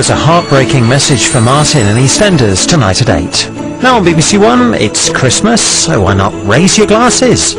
there's a heartbreaking message for Martin and EastEnders tonight at 8. Now on BBC One, it's Christmas, so why not raise your glasses?